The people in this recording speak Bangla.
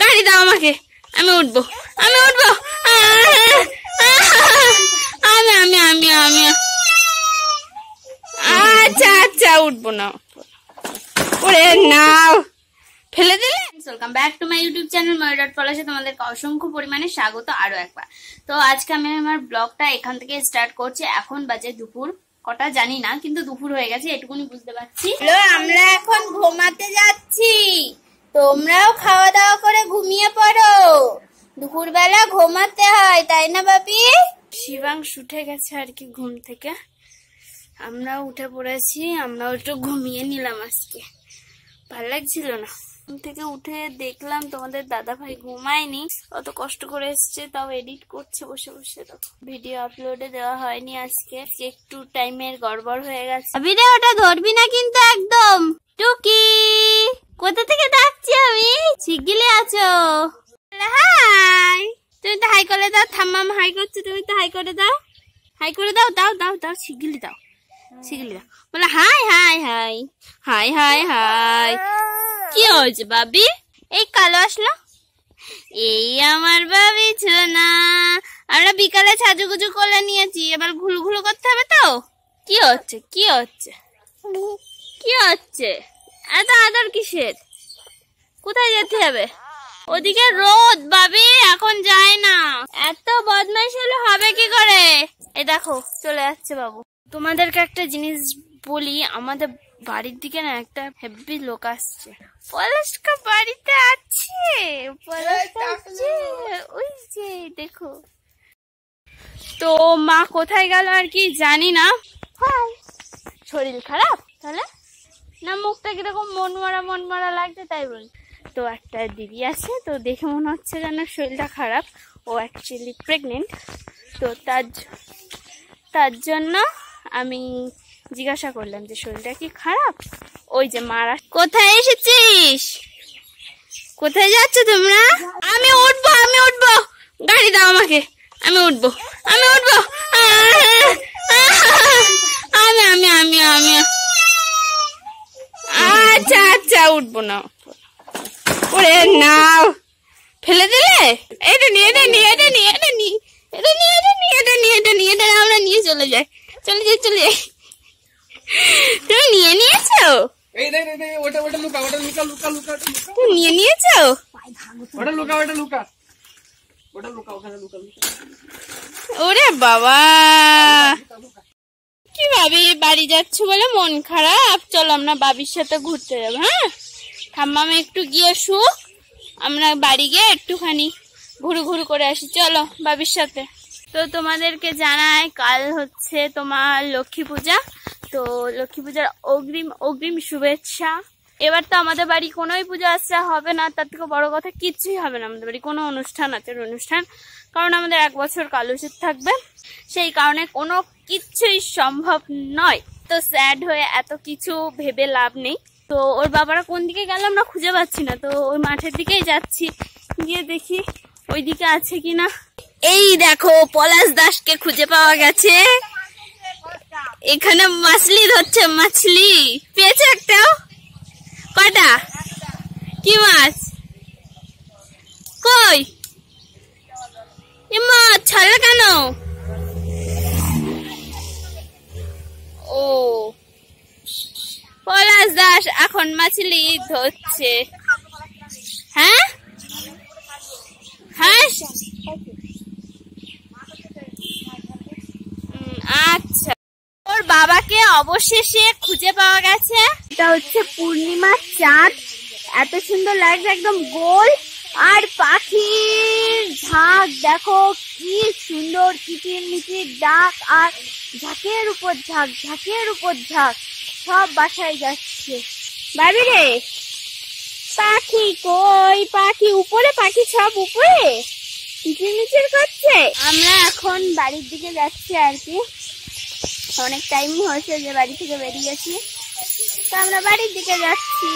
গাড়ি দাও আমাকে। আমি উঠবো। আমি উঠবো। আমি আমি আমি আমি। আচ্ছা আচ্ছা উঠবো না। ওরে নাও। ফেলে দিলে? Welcome back to my YouTube channel ময় ডট পলাশে তোমাদেরকে অসংখ্য পরিমাণে স্বাগত আরও একবার। তো আজকে আমি আমার ব্লগটা এখান থেকে স্টার্ট করছি। এখন বাজে দুপুর কটা জানি না কিন্তু দুপুর হয়ে গেছে এটুকুনি বুঝতে পারছি। আমরা এখন ঘুমাতে যাচ্ছি। তোমরাও খাওয়া দাওয়া করে ঘুমিয়ে পড়ো। দুপুরবেলা ঘুমাতে হয় তাই না বাপি? শিবাংশ উঠে গেছে আর কি ঘুম থেকে। আমরাও উঠে পড়েছি আমরাও একটু ঘুমিয়ে নিলাম আজকে। ভালো লাগছিল না? ঘুম থেকে উঠে দেখলাম তোমাদের দাদা ভাই ঘুমায়নি। অত কষ্ট করে এসছে তাও এডিট করছে বসে বসে। তো ভিডিও আপলোডে দেওয়া হয়নি আজকে। একটু টাইমের গড়বড় হয়ে গেছে। ওটা ধরবি না কিন্তু একদম। টুকি! কোথা থেকে ডাকছি আমি? শিগগিলে আছো। হাই, তুমি তো হাই করে দাও থাম্মাম হাই করছ, তুমি তো হাই করে দাও। হাই করে দাও দাও দাও দাও শিগগিলি দাও শিগগিলি দাও। বলে hi hi hi hi hi hi. কি হয়েছে বাবি এই কালো আসলো। এই আমার বাবি না আমরা বিকালে সাজুগুজু করে নিয়েছি, এবার ঘুলু ঘুলু করতে হবে তো? কি হচ্ছে কি হচ্ছে? কি হচ্ছে? এত আদর কিসের? কোথায় যেতে হবে? ওদিকে রোদ বাবি এখন যায় না। এত বদমাইশ হলে হবে কি করে? এই দেখো চলে যাচ্ছে বাবু। তোমাদেরকে একটা জিনিস বলি আমাদের বাড়ির দিকে না একটা হেভি লোক আসছে। পলাশকা বাড়িতে আছে পলাশ আসছে ওই যে দেখো। তো মা কোথায় গেল আর কি জানি না। শরীর খারাপ? তাহলে? না, মুখটা কীরকম মন মরা মন মরা লাগছে তাই বলি তো একটা দিদি আছে, তো দেখে মনে হচ্ছে যেন শরীরটা খারাপ। ও অ্যাকচুয়ালি প্রেগনেন্ট তো তার তার জন্য আমি জিজ্ঞাসা করলাম যে, শরীরটা কি খারাপ? ওই যে মারা, কোথায় এসেছিস? কোথায় যাচ্ছ তোমরা? আমি উঠবো আমি উঠবো। গাড়ি দাও আমাকে। আমি উঠবো আমি উঠবো আহ! আমি আমি আমি আমি আচ্ছা আচ্ছা উঠবো না। ওরে নাও ফেলে দিলে? এটা নিয়ে এটা নিয়ে এটা নিয়ে এটা নিয়ে এটা নিয়ে এটা নিয়ে এটা নিয়ে এটা নিয়ে এটা আমরা নিয়ে চলে যাই। চলে যাই চলে যাই। তুমি নিয়ে নিয়েছো? তুমি নিয়ে নিয়েছো? ওটা লুকা ওটা লুকা। ওটা লুকা ওখানে লুকা লুকা। ওরে বাবা। ভাবি বাড়ি যাচ্ছি বলে মন খারাপ। চলো আমরা বাবির সাথে ঘুরতে যাব হ্যাঁ? ঠাম্মামা একটু গিয়ে শুক আমরা বাড়ি গিয়ে একটুখানি ঘুরু ঘুরু করে আসি। চলো বাবির সাথে। তো তোমাদেরকে জানাই, কাল হচ্ছে তোমার লক্ষ্মী পূজা। তো লক্ষ্মী পূজার অগ্রিম অগ্রিম শুভেচ্ছা। এবার তো আমাদের বাড়ি কোনোই পুজো আশ্রা হবে না, তার থেকে বড় কথা কিচ্ছুই হবে না আমাদের বাড়ি। কোনো অনুষ্ঠান আছে অনুষ্ঠান। কারণ আমাদের এক বছর কালুষিত থাকবে। সেই কারণে কোনো কিচ্ছুই সম্ভব নয়। তো স্যাড হয়ে এত কিছু ভেবে লাভ নেই। তো ওর বাবারা কোন দিকে গেল আমরা খুঁজে পাচ্ছি না। তো ওই মাঠের দিকেই যাচ্ছি। গিয়ে দেখি ওই দিকে আছে কিনা। এই দেখো, পলাশ দাসকে খুঁজে পাওয়া গেছে। এখানে মাছলি ধরছে, মাছলি। পেয়েছে একটাও? কটা কি মাছ? কই? এ মাছ ছাড়লে কেন? ও। পলাশ দাস এখন মাছলি ধরছে হ্যাঁ হ্যাঁ উম, আচ্ছা ওর বাবাকে অবশেষে খুঁজে পাওয়া গেছে। এটা হচ্ছে পূর্ণিমার চাঁদ। এত সুন্দর লাগছে একদম গোল। আর পাখির ঝাঁক দেখো কি সুন্দর কিচির মিচির ডাক আর ঝাঁকের উপর ঝাঁক ঝাঁকের উপর ঝাঁক সব বাসায় যাচ্ছে। ভাবি রে পাখি কই? পাখি উপরে পাখি সব উপরে? কিচির মিচির করছে? আমরা এখন বাড়ির দিকে যাচ্ছি আর কি। অনেক টাইম হয়েছে যে বাড়ি থেকে বেরিয়েছি। তো আমরা বাড়ির দিকে যাচ্ছি।